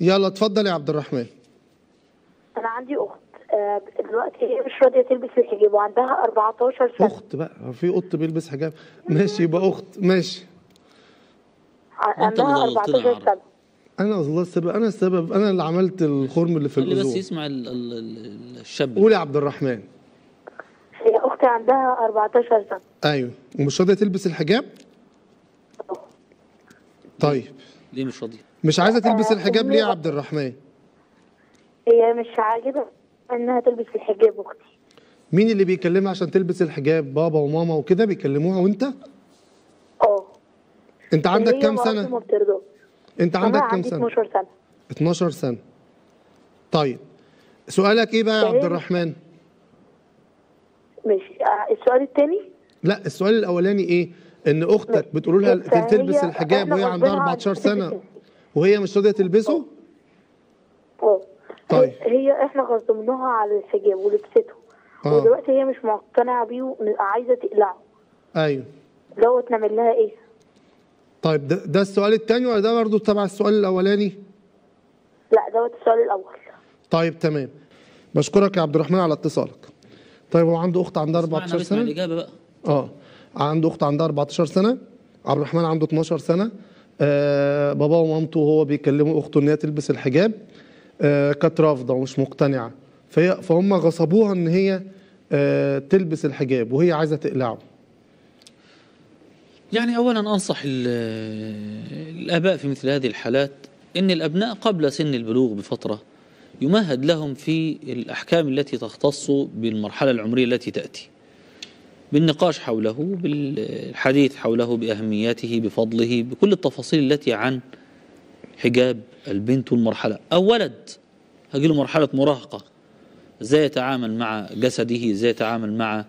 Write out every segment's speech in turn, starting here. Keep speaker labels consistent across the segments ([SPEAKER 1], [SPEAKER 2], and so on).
[SPEAKER 1] يلا اتفضل يا عبد الرحمن.
[SPEAKER 2] أنا عندي أخت آه، دلوقتي هي مش راضية تلبس الحجاب وعندها 14 سنة.
[SPEAKER 1] أخت بقى في قط بيلبس حجاب. ماشي يبقى أخت. ماشي.
[SPEAKER 2] عندها
[SPEAKER 3] ضللتنا
[SPEAKER 2] 14
[SPEAKER 3] عرب.
[SPEAKER 2] سنة.
[SPEAKER 1] أنا والله السبب أنا السبب أنا اللي عملت الخرم اللي في
[SPEAKER 3] اللي بس
[SPEAKER 1] الأذون.
[SPEAKER 3] يسمع ال- ال- ال- الشاب.
[SPEAKER 1] قول يا عبد الرحمن.
[SPEAKER 2] هي أختي عندها 14 سنة.
[SPEAKER 1] أيوه. ومش راضية تلبس الحجاب؟ طيب.
[SPEAKER 3] ليه مش راضيه
[SPEAKER 1] مش عايزة تلبس
[SPEAKER 2] آه،
[SPEAKER 1] الحجاب ليه يا عبد الرحمن؟
[SPEAKER 2] هي مش عاجبها إنها تلبس الحجاب أختي.
[SPEAKER 1] مين اللي بيكلمها عشان تلبس الحجاب؟ بابا وماما وكده بيكلموها وأنت؟
[SPEAKER 2] آه.
[SPEAKER 1] أنت عندك كام سنة؟
[SPEAKER 2] أنت
[SPEAKER 1] عندك كام
[SPEAKER 2] عندي
[SPEAKER 1] سنة؟
[SPEAKER 2] 12 سنة.
[SPEAKER 1] 12 سنة. طيب سؤالك إيه بقى يا عبد. الرحمن؟
[SPEAKER 2] ماشي. آه، السؤال الثاني
[SPEAKER 1] لا السؤال الأولاني إيه؟ إن أختك بتقول لها تلبس الحجاب وهي عندها
[SPEAKER 2] غصبنا
[SPEAKER 1] 14
[SPEAKER 2] عن-
[SPEAKER 1] سنة وهي مش راضية تلبسه؟
[SPEAKER 2] آه
[SPEAKER 1] طيب.
[SPEAKER 2] هي- إحنا غصبناها على الحجاب ولبسته
[SPEAKER 1] آه.
[SPEAKER 2] ودلوقتي هي مش مقتنعة بيه وعايزه تقلعه.
[SPEAKER 1] أيوه.
[SPEAKER 2] دوت نعمل لها إيه؟
[SPEAKER 1] طيب ده, ده السؤال الثاني ولا ده برضه تبع السؤال الأولاني؟
[SPEAKER 2] لا دوت السؤال الأول.
[SPEAKER 1] طيب تمام. بشكرك يا عبد الرحمن على اتصالك. طيب هو عنده أخت عندها
[SPEAKER 3] اسمعنا
[SPEAKER 1] 14
[SPEAKER 3] بسمع
[SPEAKER 1] سنة؟
[SPEAKER 3] الإجابة بقى.
[SPEAKER 1] آه. عنده أخت عندها 14 سنة عبد الرحمن عنده 12 سنة. آه بابا ومامته وهو بيكلموا أخته إن هي تلبس الحجاب آه كانت رافضة ومش مقتنعة. فهي فهم غصبوها إن هي آه تلبس الحجاب وهي عايزة تقلعه.
[SPEAKER 3] يعني اولا أنصح ال- الآباء في مثل هذه الحالات إن الأبناء قبل سن البلوغ بفترة يمهد لهم في الأحكام التي تختص بالمرحلة العمرية التي تأتي. بالنقاش حوله بالحديث حوله باهميته بفضله بكل التفاصيل التي عن حجاب البنت والمرحله أو ولد هجي له مرحلة مراهقة. إزاي يتعامل مع جسده؟ إزاي يتعامل مع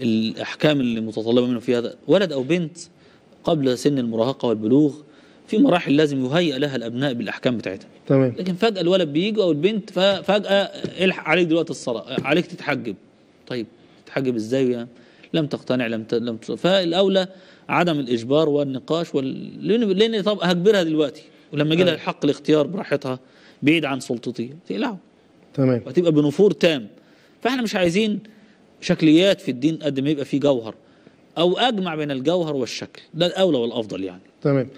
[SPEAKER 3] الأحكام اللي متطلبة منه في هذا؟ ولد أو بنت قبل سن المراهقة والبلوغ في مراحل لازم يهيئ لها الأبناء بالأحكام بتاعتها.
[SPEAKER 1] تمام.
[SPEAKER 3] لكن فجأة الولد بيجي أو البنت ففجأة إلحق عليك دلوقتي الصلاة عليك تتحجب. طيب تتحجب إزاي يعني لم تقتنع لم ت... لم ت... فالأولى عدم الإجبار والنقاش وال... لأن طب هجبرها دلوقتي ولما يجي لها الحق الاختيار براحتها بعيد عن سلطتي تقلعه.
[SPEAKER 1] تمام.
[SPEAKER 3] وهتبقى بنفور تام. فإحنا مش عايزين شكليات في الدين قد ما يبقى فيه جوهر أو أجمع بين الجوهر والشكل. ده الأولى والأفضل يعني.
[SPEAKER 1] تمام.